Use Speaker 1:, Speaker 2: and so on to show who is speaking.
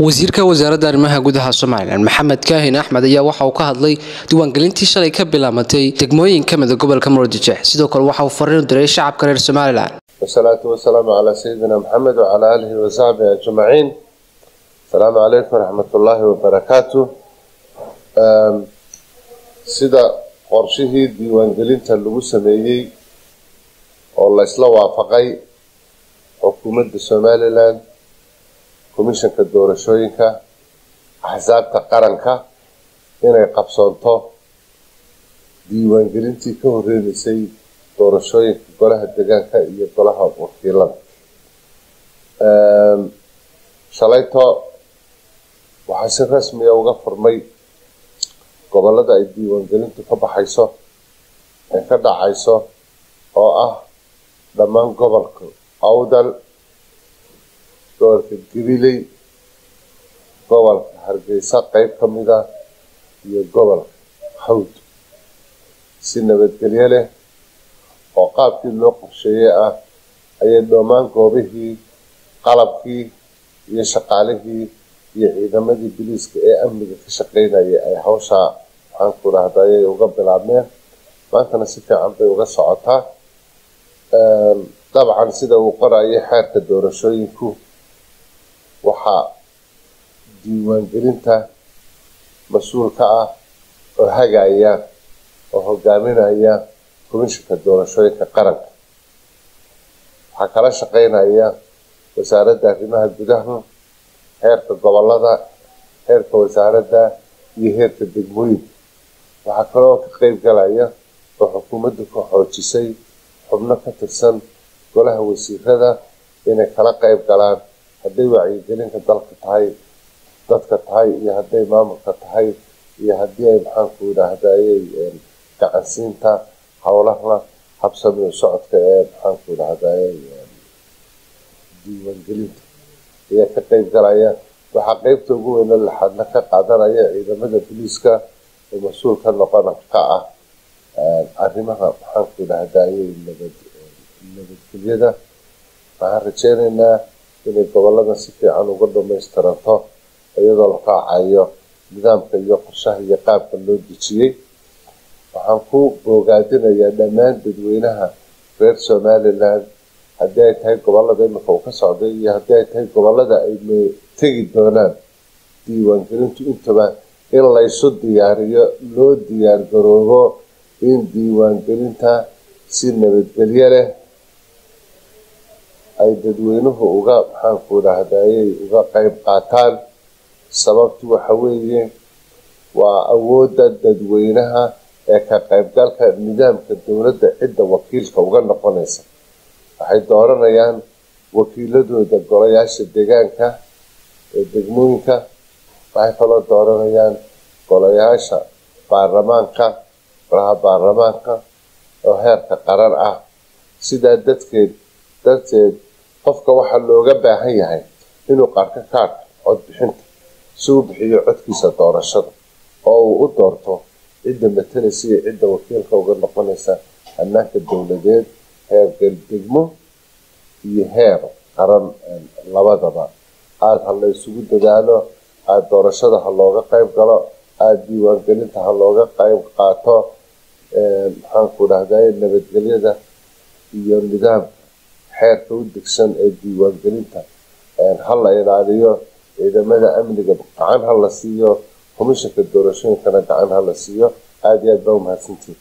Speaker 1: wasiirka wasaaradda arrimaha gudaha somalilan maxamed kaahin axmed ayaa waxa uu ka hadlay diiwaangelintii shalay ka bilaabatay degmooyin ka mida gobolka murudijex sidoo kale waxa uu fariin u diray shacabka reer somalilan
Speaker 2: wasalaatu wasalaamu calaa sayidina maxamed wacalaa aalihi wasaxbihi ajmaciin. Asalaamu calaykum waraxmatullaahi wabarakaatu sida qorshihii diiwaangelinta lagu sameeyey oo laysla waafaqay xukuumadda somalilan komishanka doorashooyinka axsaabta qaranka inay qabsoonto diiwaangelintii ka horeynaysay doorashooyinka golaha degaanka iyo golaha wakiilada. Shalayto waxaa si rasmiga uga furmay gobollada ay diiwaangelintu ka baxayso ee ka dhacayso oo ah dhammaan gobolka awdal gobolka gabiley gobolka hargeysa qeyb ka mid ah iyo gobolka hawd si nabadgelyo leh oo qaabkii loo qorsheeyey ah ayay dhammaan goobihii qalabkii iyo shaqaalihii iyo ciidamadii biliiska ee amniga ka shaqeynayay ay hawshaa maxaanku dhahda ayay uga bilaabmeen maantana si fiican bay uga socotaa dabcan sida uu qorayay xeerka doorashooyinku waxaa diiwaangelinta mas'uulka ah oo hagaya oo hogaaminaya komishanka doorashooyinka qaranka. Waxaa kala shaqeynaya wasaaradda arrimaha gudaha heerka gobollada heerka wasaaradda iyo heerka degmooyinka waxaa kaloo ka qeyb galaya oo xukuumaddu ka xoojisay xubno ka tirsan golaha wasiirada inay kala qeyb galaan hadday wacyigelinka dalka tahay dadka tahay iyo hadday maamulka tahay iyo haddii ay maxaanku idhaahda ayay gacansiinta howlaha habsamiyo socodka ee maxaanku idhahda diiwaangelinta ayaa ka qeyb galaya. Waxaa qeybta ugu weyno laxaadna ka qaadanaya ciidamada booliiska oo mas'uul ka noqon ka ah arrimaha maxaanku idhahda ayay nabad nabadgelyada. Waxaan rajeyneynaa inay goboladan si fiican uga dhamaystiranto iyadoo la raacayo nidaamka iyo qorshaha iyo qaabka loo dejiyey. Waxaan ku boogaadinayaa dhammaan dadweynaha reer somalilan haddii ay tahay gobollada imika uu ka socday iyo haddii ay tahay gobollada ay tegi doonaan diiwaangelintu intaba in laysu diyaariyo loo diyaar garoobo in diiwaangelinta si nabadgelyo leh ay dadweynuhu uga maxaanku idhaahdayay uga qeyb qaataan. Sababtu waxa weeye waa awoodda dadweynaha ee ka qeybgalka nidaamka dowladda cidda wakiilka uga noqonaysa. Waxay dooranayaan wakiiladooda golayaasha deegaanka ee degmooyinka. Waxay kaloo dooranayaan golayaasha baarlamaanka golaha baarlamaanka oo heerka qaran ah. Sidaa dadkeed darteed qofka waxaa looga baahan yahay inuu qarka kaadhka codbixinta si u bixiyo codkiisa doorashada oo uu u doorto cidda matalaysa iyo cidda wakiilka uga noqonaysa hanaanka dowladeed heer galdegmo iyo heer qaran labadaba. Aada ha la dadaalo aada doorashada ha looga qeyb galo aada diiwaangelinta ha looga qeyb qaato maxaanku dhahday nabadgelyada iyo nidaamka xeerka u degsan ee diiwaangelinta ha la ilaaliyo ciidamada amniga gacan ha la siiyo komishanka doorashooyinkana gacan ha la siiyo. Aada iyo aad baa umahadsantihin